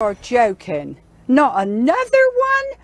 You're joking. Not another one?